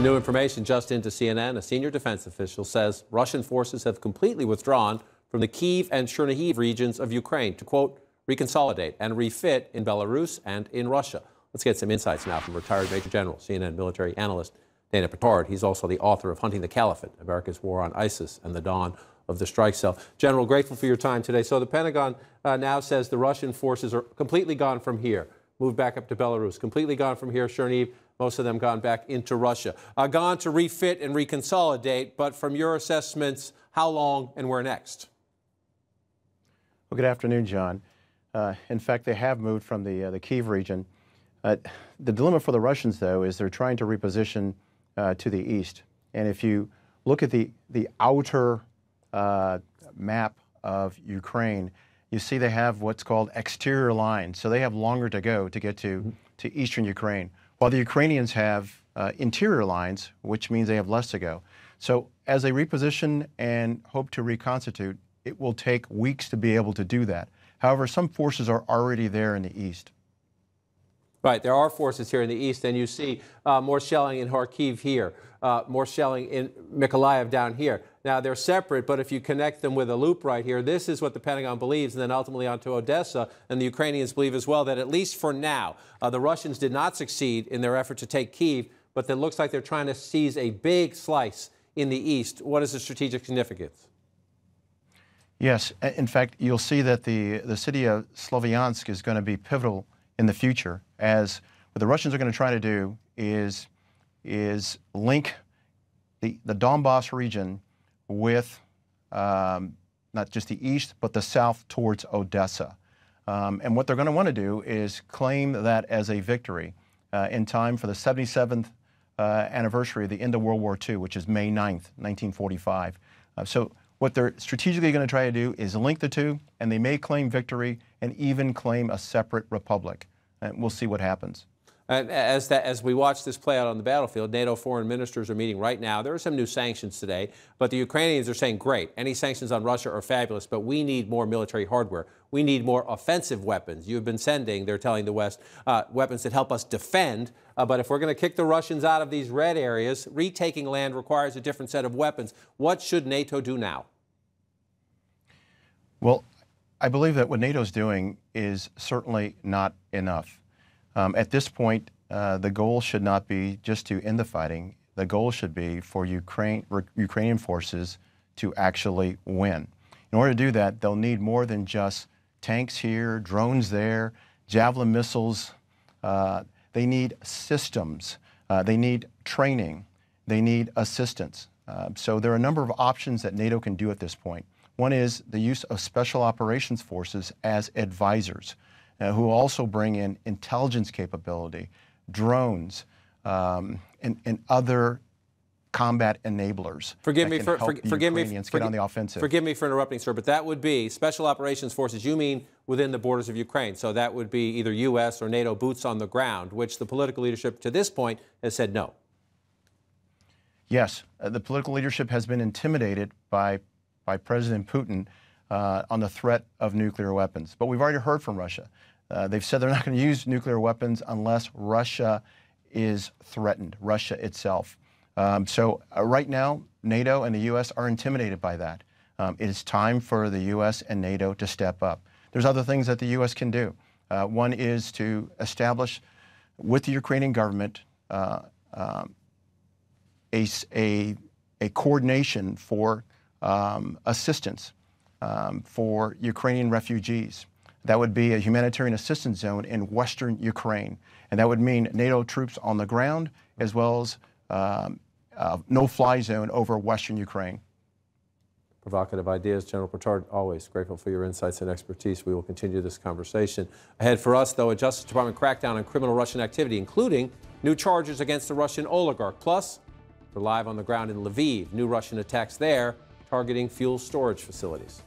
New information just into CNN. A senior defense official says Russian forces have completely withdrawn from the Kiev and Chernihiv regions of Ukraine to, quote, reconsolidate and refit in Belarus and in Russia. Let's get some insights now from retired Major General, CNN military analyst Dana Pittard. He's also the author of Hunting the Caliphate, America's War on ISIS and the Dawn of the Strike Cell. General, grateful for your time today. So the Pentagon uh, now says the Russian forces are completely gone from here, moved back up to Belarus, completely gone from here, Chernihiv, most of them gone back into Russia. Uh, gone to refit and reconsolidate, but from your assessments, how long and where next? Well, good afternoon, John. Uh, in fact, they have moved from the, uh, the Kiev region. Uh, the dilemma for the Russians, though, is they're trying to reposition uh, to the east. And if you look at the, the outer uh, map of Ukraine, you see they have what's called exterior lines. So they have longer to go to get to, mm-hmm. to eastern Ukraine while the Ukrainians have uh, interior lines, which means they have less to go. So as they reposition and hope to reconstitute, it will take weeks to be able to do that. However, some forces are already there in the east. Right, there are forces here in the east, and you see uh, more shelling in Kharkiv here, uh, more shelling in Mykolaiv down here. Now, they're separate, but if you connect them with a loop right here, this is what the Pentagon believes, and then ultimately onto Odessa, and the Ukrainians believe as well that at least for now, uh, the Russians did not succeed in their effort to take Kiev, but it looks like they're trying to seize a big slice in the east. What is the strategic significance? Yes, in fact, you'll see that the, the city of Sloviansk is going to be pivotal in the future as what the Russians are going to try to do is, is link the, the Donbass region with um, not just the east, but the south towards Odessa. Um, and what they're going to want to do is claim that as a victory uh, in time for the 77th uh, anniversary of the end of World War II, which is May 9th, 1945. Uh, so what they're strategically going to try to do is link the two, and they may claim victory and even claim a separate republic. And we'll see what happens. And as, that, as we watch this play out on the battlefield, NATO foreign ministers are meeting right now. There are some new sanctions today, but the Ukrainians are saying, great, any sanctions on Russia are fabulous, but we need more military hardware. We need more offensive weapons. You've been sending, they're telling the West, uh, weapons that help us defend. Uh, but if we're going to kick the Russians out of these red areas, retaking land requires a different set of weapons. What should NATO do now? Well, I believe that what NATO is doing is certainly not enough. Um, at this point, uh, the goal should not be just to end the fighting. The goal should be for Ukraine, Ukrainian forces to actually win. In order to do that, they'll need more than just tanks here, drones there, javelin missiles. Uh, they need systems. Uh, they need training. They need assistance. Uh, so there are a number of options that NATO can do at this point. One is the use of special operations forces as advisors, uh, who also bring in intelligence capability, drones, um, and, and other combat enablers. Forgive me for, for forgive me for, get on the offensive. Forgive me for interrupting, sir, but that would be special operations forces. You mean within the borders of Ukraine? So that would be either U.S. or NATO boots on the ground, which the political leadership to this point has said no. Yes, uh, the political leadership has been intimidated by by President Putin uh, on the threat of nuclear weapons. But we've already heard from Russia. Uh, they've said they're not going to use nuclear weapons unless Russia is threatened, Russia itself. Um, so uh, right now, NATO and the U.S. are intimidated by that. Um, it is time for the U.S. and NATO to step up. There's other things that the U.S. can do. Uh, one is to establish with the Ukrainian government uh, um, a, a, a coordination for um, assistance um, for Ukrainian refugees. That would be a humanitarian assistance zone in western Ukraine. And that would mean NATO troops on the ground as well as um, uh, no-fly zone over western Ukraine. Provocative ideas. General Pittard, always grateful for your insights and expertise. We will continue this conversation. Ahead for us, though, a Justice Department crackdown on criminal Russian activity, including new charges against the Russian oligarch. Plus, we're live on the ground in Lviv. New Russian attacks there targeting fuel storage facilities.